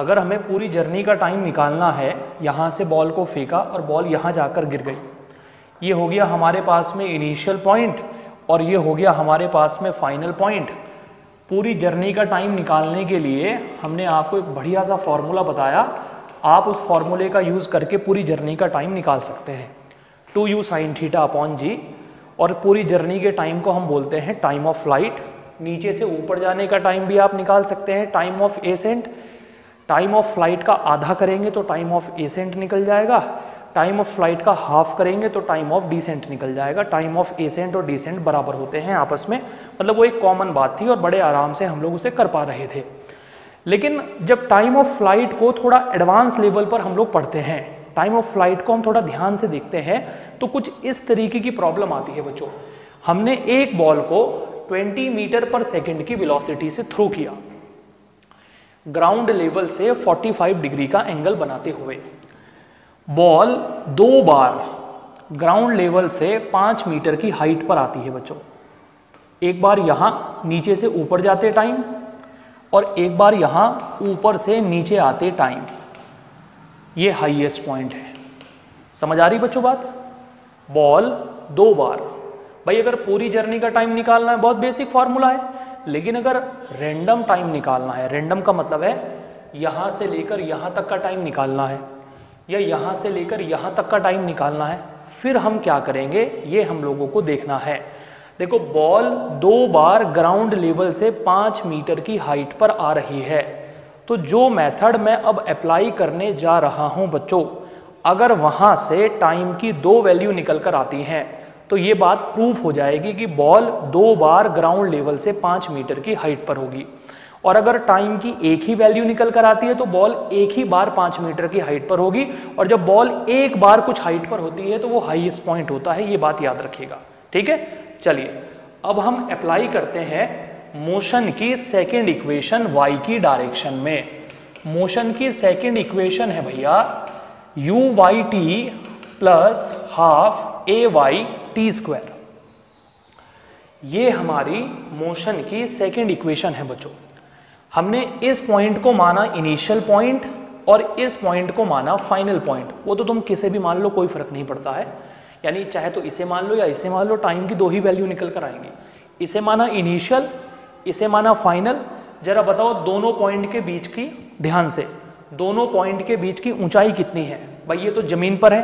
अगर हमें पूरी जर्नी का टाइम निकालना है, यहाँ से बॉल को फेंका और बॉल यहाँ जाकर गिर गई। ये हो गया हमारे पास में इनिशियल पॉइंट और ये हो गया हमारे पास में फाइनल पॉइंट पूरी जर्नी का टाइम निकालने के लिए हमने आपको एक बढ़िया सा फॉर्मूला बताया। आप उस फॉर्मूले का यूज़ करके पूरी जर्नी का टाइम निकाल सकते हैं। Two u sine theta upon g और पूरी जर्नी के टाइम को हम बोलते हैं टाइम ऑफ़ फ़्लाइट नीचे से ऊपर जाने का टाइम भी आप निकाल सकते हैं। Time of ascent time of flight का आधा करेंगे तो टाइम ऑफ़ एसेंट निकल जाएगा। टाइम ऑफ़ फ़्लाइट का हाफ़ करेंगे तो टाइम ऑफ़ डिसेंट निकल जाएगा। टाइम ऑफ़ एसेंट और डिसेंट बराबर होते हैं आपस में। मतलब वो एक कॉमन बात थी और बड़े आराम से हम लोग उसे कर पा रहे थे। लेकिन जब टाइम ऑफ़ फ़्लाइट को थोड़ा एडवांस लेवल पर हम लोग पढ़ते हैं टाइम ऑफ़ फ़्लाइट को हम थोड़ा ध्यान से देखते हैं तो कुछ इस तरीके की प्रॉब्लम आती है बच्चों। हमने एक बॉल को 20 मीटर पर सेकंड की वेलोसिटी से थ्रो किया। ग्राउंड लेवल से 45 डिग्री का एंगल बनाते हुए। बॉल दो बार ग्राउंड लेवल से पाँच मीटर की हाइट पर आती है बच्चों। एक बार यहाँ नीचे से ऊपर जाते टाइम और एक बार यहाँ ऊपर से नीचे आते टाइम ये हाईएस्ट पॉइंट है। समझ आ रही बच्चों बात? बॉल दो बार। भाई अगर पूरी जर्नी का टाइम निकालना है, बहुत बेसिक फॉर्मूला है। लेकिन अगर रेंडम टाइम निकालना है रेंडम का मतलब है यहाँ से लेकर यहाँ तक का टाइम निकालना है, या यहाँ से लेकर यहाँ तक का टाइम निकालना है, फिर हम क्या करेंगे? ये हम लोगों को देखना है। देखो बॉल दो बार ग्राउंड लेवल से पाँच मीटर की हाइट पर आ रही है। तो जो मेथड मैं अब अप्लाई करने जा रहा हूँ, बच्चों, अगर वहाँ से टाइम की दो वैल्यू निकल कर आती हैं तो ये बात प्रूफ हो जाएगी कि बॉल दो बार ग्राउंड लेवल से पाँच मीटर की हाइट पर होगी। और अगर टाइम की एक ही वैल्यू निकल कर आती है तो बॉल एक ही बार पाँच मीटर की हाइट पर होगी। और जब बॉल एक बार कुछ हाइट पर होती है तो वो हाईएस्ट पॉइंट होता है, ये बात याद रखिएगा। ठीक है? चलिए, अब हम अप्लाई करते हैं मोशन की सेकेंड इक्वेशन वाई की डायरेक्शन में। मोशन की सेकेंड इक्वेशन है भैया u y t plus half a y t square ये हमारी मोशन की सेकेंड इक्वेशन है बच्चों। हमने इस पॉइंट को माना इनिशियल पॉइंट और इस पॉइंट को माना फाइनल पॉइंट वो तो तुम किसे भी मान लो, कोई फ़र्क नहीं पड़ता है। यानी चाहे तो इसे मान लो या इसे मान लो टाइम की दो ही वैल्यू निकल कर आएँगी। इसे माना इनिशियल इसे माना फाइनल जरा बताओ दोनों पॉइंट के बीच की, ध्यान से, दोनों पॉइंट के बीच की ऊंचाई कितनी है? भाई ये तो ज़मीन पर है,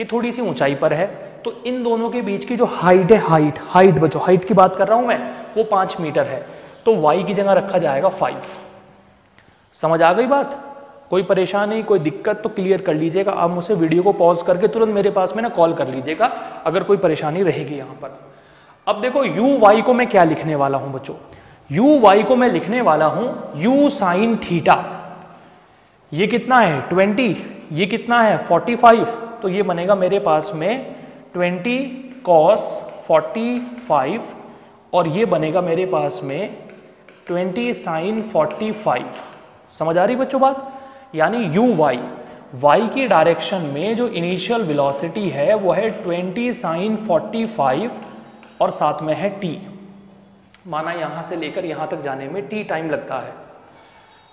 ये थोड़ी सी ऊंचाई पर है। तो इन दोनों के बीच की जो हाइट है हाइट हाइट बचो हाइट की बात कर रहा हूँ मैं, वो पाँच मीटर है। तो वाई की जगह रखा जाएगा फाइव समझ आ गई बात? कोई परेशानी, कोई दिक्कत तो क्लियर कर लीजिएगा। आप मुझसे वीडियो को पॉज करके तुरंत मेरे पास में ना कॉल कर लीजिएगा, अगर कोई परेशानी रहेगी यहाँ पर। अब देखो यू वाई को मैं क्या लिखने वाला हूँ बच्चों? यू वाई को मैं लिखने वाला हूँ यू साइन थीटा ये कितना है? ट्वेंटी ये कितना है? फोर्टी फाइव तो ये बनेगा मेरे पास में ट्वेंटी, कॉस फोर्टी फाइव, और ये बनेगा मेरे पास में ट्वेंटी साइन फोर्टी फाइव। समझ आ रही बच्चों बात? यानी यू वाई वाई की डायरेक्शन में जो इनिशियल वेलोसिटी है, वो है ट्वेंटी साइन फोर्टी फाइव, और साथ में है टी। माना यहाँ से लेकर यहाँ तक जाने में टी टाइम लगता है।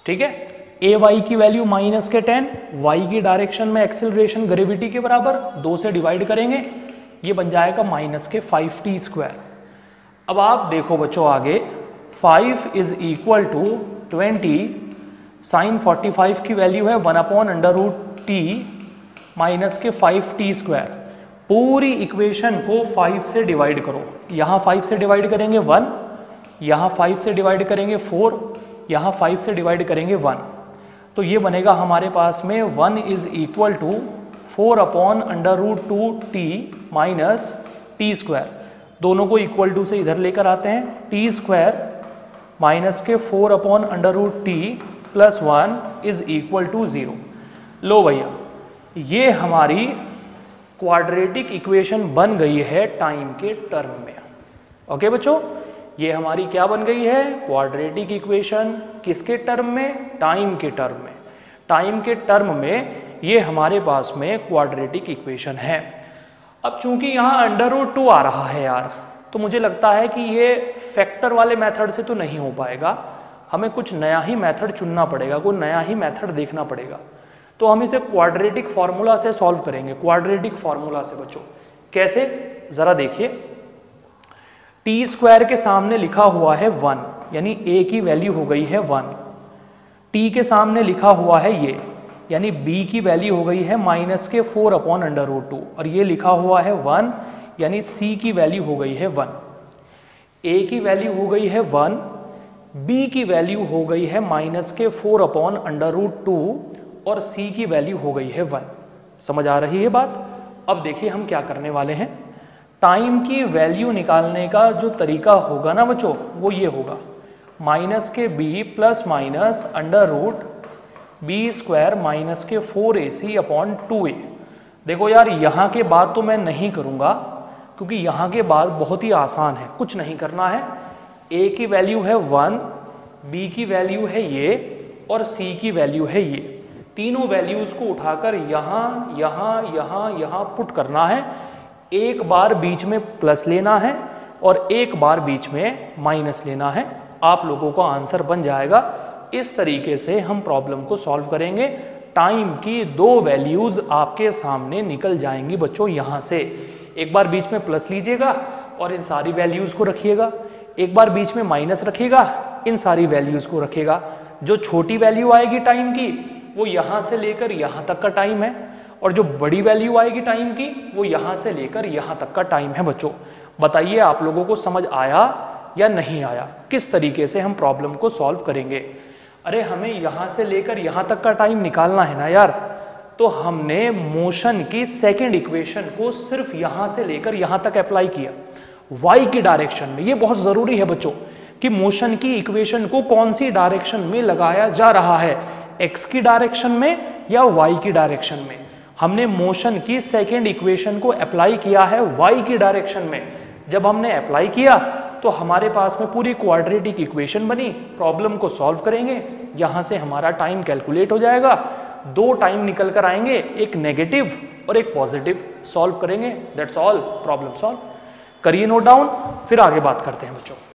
ठीक है? ए वाई की वैल्यू माइनस के टेन, वाई की डायरेक्शन में एक्सिलरेशन ग्रेविटी के बराबर, दो से डिवाइड करेंगे। ये बन जाएगा माइनस के फाइव टी स्क्वायर। अब आप देखो बच्चों आगे, five is equal to twenty, sine forty five की वैल्यू है, one upon under root t minus के फाइव टी स्क्वायर। पूरी इक्वेशन को फाइव से डिवाइड करो। यहाँ फाइव से डिवाइड करेंगे वन, यहाँ फाइव से डिवाइड करेंगे फोर, यहाँ फाइव से डिवाइड करेंगे वन। तो ये बनेगा हमारे पास में one is equal to four upon under root two t minus t square. दोनों को इक्वल टू से इधर लेकर आते हैं। टी स्क्वायर माइनस के four upon under root t plus one is equal to zero. लो भैया, ये हमारी क्वाड्रेटिक इक्वेशन बन गई है टाइम के टर्म में। ओके बच्चों, ये हमारी क्या बन गई है? क्वाड्रेटिक इक्वेशन किसके टर्म में? टाइम के टर्म में। टाइम के टर्म में ये हमारे पास में क्वाड्रेटिक इक्वेशन है। अब चूँकि यहाँ अंडर रूट टू आ रहा है यार तो मुझे लगता है कि ये फैक्टर वाले मेथड से तो नहीं हो पाएगा। हमें कुछ नया ही मेथड चुनना पड़ेगा कोई नया ही मेथड देखना पड़ेगा। तो हम इसे क्वाड्रेटिक फार्मूला से सॉल्व करेंगे। क्वाड्रेटिक फार्मूला से बच्चों, कैसे? ज़रा देखिए। टी स्क्वायर के सामने लिखा हुआ है वन यानी ए की वैल्यू हो गई है वन टी के सामने लिखा हुआ है ये। यानी बी की वैल्यू हो गई है माइनस के four upon under root two और ये लिखा हुआ है वन यानी सी की वैल्यू हो गई है वन ए की वैल्यू हो गई है वन बी की वैल्यू हो गई है माइनस के four upon under root two और सी की वैल्यू हो गई है वन समझ आ रही है बात? अब देखिए हम क्या करने वाले हैं। टाइम की वैल्यू निकालने का जो तरीका होगा ना बच्चों, वो ये होगा। माइनस के b plus minus under root b square minus के four a c upon two a देखो यार, यहाँ के बाद तो मैं नहीं करूँगा, क्योंकि यहाँ के बाद बहुत ही आसान है। कुछ नहीं करना है। ए की वैल्यू है वन बी की वैल्यू है ये, और सी की वैल्यू है ये। तीनों वैल्यूज़ को उठाकर यहाँ यहाँ यहाँ यहाँ पुट करना है। एक बार बीच में प्लस लेना है, और एक बार बीच में माइनस लेना है। आप लोगों का आंसर बन जाएगा। इस तरीके से हम प्रॉब्लम को सॉल्व करेंगे। टाइम की दो वैल्यूज़ आपके सामने निकल जाएँगी बच्चों यहाँ से। एक बार बीच में प्लस लीजिएगा और इन सारी वैल्यूज़ को रखिएगा। एक बार बीच में माइनस रखिएगा, इन सारी वैल्यूज़ को रखिएगा। जो छोटी वैल्यू आएगी टाइम की, वो यहाँ से लेकर यहाँ तक का टाइम है। और जो बड़ी वैल्यू आएगी टाइम की, वो यहाँ से लेकर यहाँ तक का टाइम है बच्चों। बताइए आप लोगों को समझ आया या नहीं आया? किस तरीके से हम प्रॉब्लम को सॉल्व करेंगे? अरे हमें यहाँ से लेकर यहाँ तक का टाइम निकालना है ना यार। तो हमने मोशन की सेकेंड इक्वेशन को सिर्फ़ यहाँ से लेकर यहाँ तक अप्लाई किया। वाई की डायरेक्शन में। ये बहुत ज़रूरी है बच्चों कि मोशन की इक्वेशन को कौन सी डायरेक्शन में लगाया जा रहा है? एक्स की डायरेक्शन में या वाई की डायरेक्शन में? हमने मोशन की सेकेंड इक्वेशन को अप्लाई किया है वाई की डायरेक्शन में। जब हमने अप्लाई किया तो हमारे पास में पूरी क्वाड्रेटिक इक्वेशन बनी प्रॉब्लम को सॉल्व करेंगे, यहाँ से हमारा टाइम कैलकुलेट हो जाएगा। दो टाइम निकल कर आएँगे, एक नेगेटिव और एक पॉजिटिव सॉल्व करेंगे। दैट्स ऑल प्रॉब्लम सॉल्व करिए नोट डाउन फिर आगे बात करते हैं बच्चों।